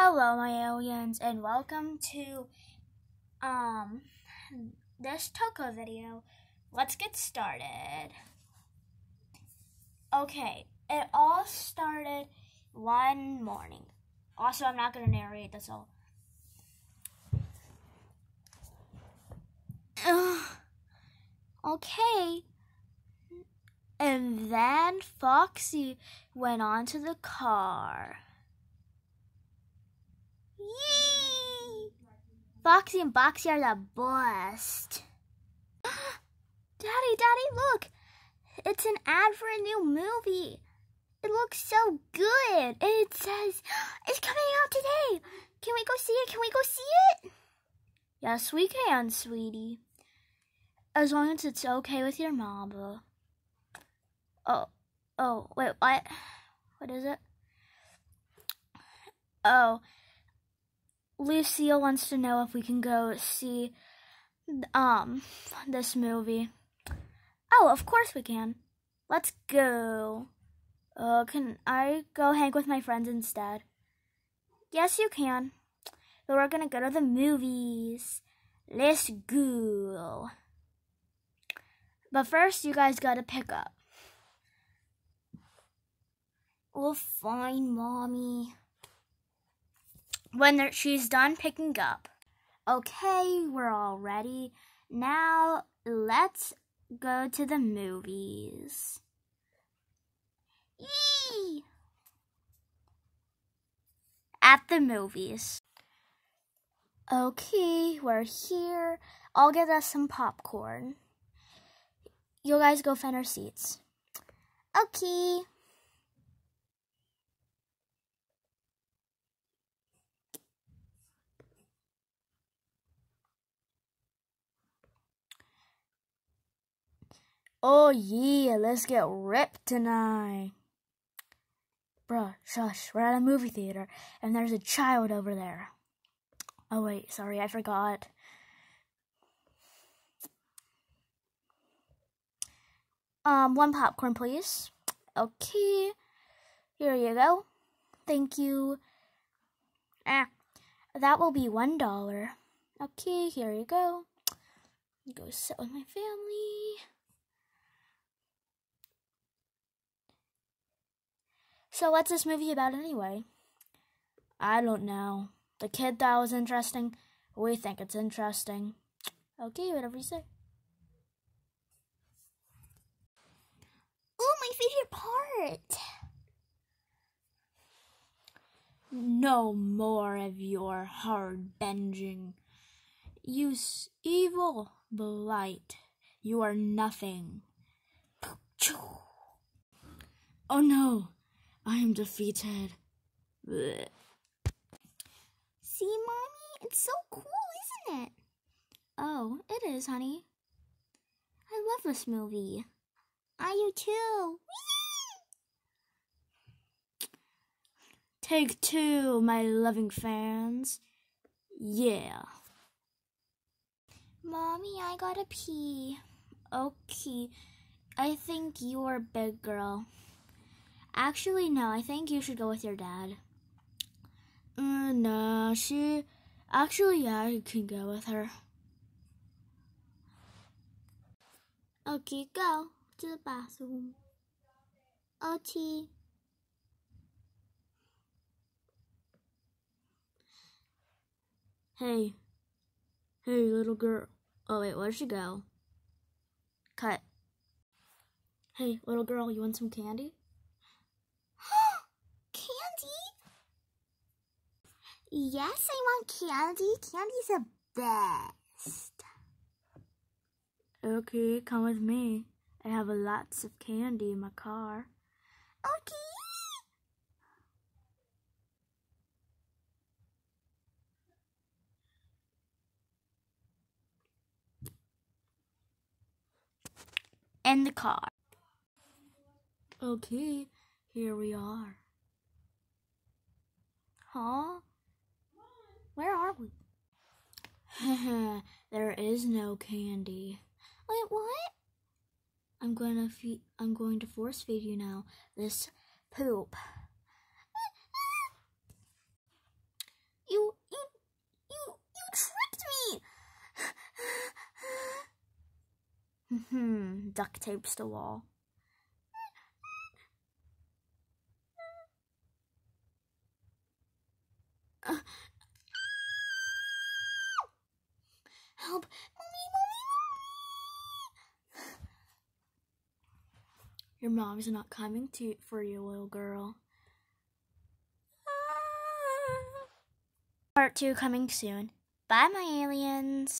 Hello, my aliens, and welcome to um this Toca video. Let's get started. Okay, it all started one morning. Also, I'm not gonna narrate this all. Okay. And then Foxy went onto the car. Yee! Foxy and Boxy are the best. Daddy, Daddy, look! It's an ad for a new movie. It looks so good. And it says, it's coming out today. Can we go see it? Can we go see it? Yes, we can, sweetie. As long as it's okay with your mama. Oh, oh, wait, what? What is it? Oh, Lucille wants to know if we can go see um this movie. Oh, of course we can. Let's go. Uh, can I go hang with my friends instead? Yes, you can. But we're gonna go to the movies. Let's go. But first, you guys gotta pick up. Well, fine, mommy when she's done picking up. Okay, we're all ready. Now let's go to the movies. Yee! At the movies. Okay, we're here. I'll get us some popcorn. You guys go find our seats. Okay. Oh yeah, let's get ripped tonight. Bruh, shush, we're at a movie theater and there's a child over there. Oh wait, sorry, I forgot. Um, one popcorn, please. Okay, here you go. Thank you. Ah, that will be one dollar. Okay, here you go. Go sit with my family. So what's this movie about anyway? I don't know. The kid thought it was interesting. We think it's interesting. Okay, whatever you say. Oh, my favorite part. No more of your hard binging. You evil blight. You are nothing. Oh no. I am defeated. Blech. See, Mommy? It's so cool, isn't it? Oh, it is, honey. I love this movie. I do too. Take two, my loving fans. Yeah. Mommy, I gotta pee. Okay. I think you're a big girl. Actually, no, I think you should go with your dad. Uh, no, she. Actually, yeah, you can go with her. Okay, go to the bathroom. OT. Hey. Hey, little girl. Oh, wait, where'd she go? Cut. Hey, little girl, you want some candy? Yes, I want candy. Candy's the best. Okay, come with me. I have lots of candy in my car. Okay. In the car. Okay, here we are. Huh? Where are we? there is no candy. Wait, what? I'm going to feed. I'm going to force feed you now. This poop. you, you, you, you tricked me. Hmm. Duct tapes the wall. Uh, Your mom's not coming to for you, little girl. Ah. Part two coming soon. Bye, my aliens.